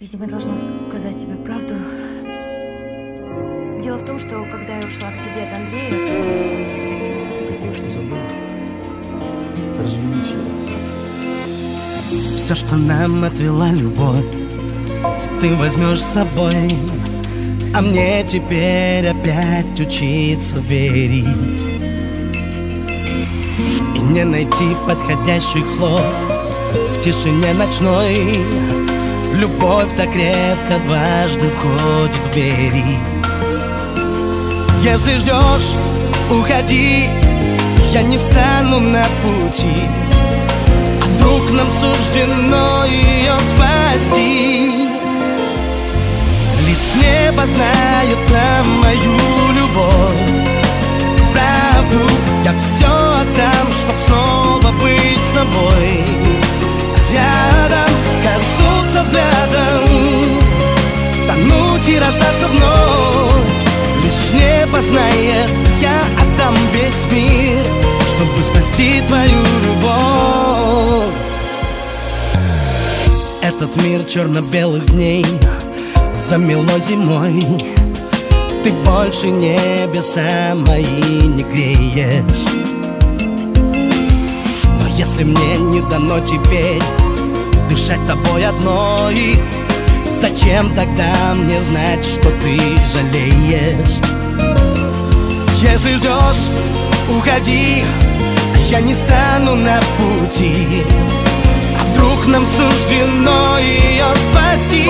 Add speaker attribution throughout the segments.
Speaker 1: Видимо, я должна сказать тебе правду. Дело в том, что когда я ушла к тебе от Андрея, то...
Speaker 2: Ты кое-что забыла. Разлюбить его.
Speaker 3: Все, что нам отвела любовь, ты возьмешь с собой. А мне теперь опять учиться верить И не найти подходящих слов В тишине ночной Любовь так редко дважды входит в двери. Если ждешь, уходи Я не стану на пути. А вдруг нам суждено ее спасти? Лишь небо знает про мою любовь Тонуть и рождаться вновь. Лишь небо знает, я отдам весь мир Чтобы спасти твою любовь. Этот мир черно-белых дней замело зимой. Ты больше небеса мои не греешь. Но если мне не дано теперь Дышать тобой одной Зачем тогда мне знать, что ты жалеешь? Если ждешь, уходи Я не стану на пути А вдруг нам суждено ее спасти?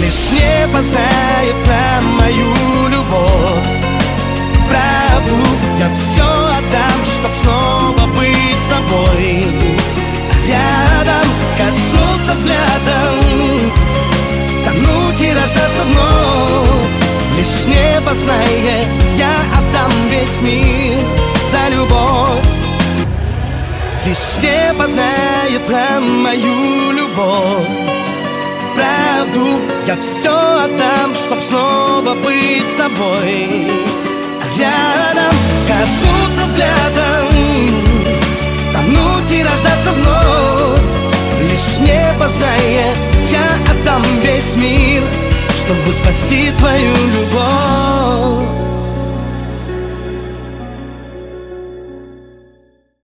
Speaker 3: Лишь небо знает рождаться вновь Лишь небо знает, я отдам весь мир за любовь. Лишь небо знает про мою любовь. Правду Я все отдам, чтоб снова быть с тобой. Рядом коснуться взглядом Чтобы спасти твою любовь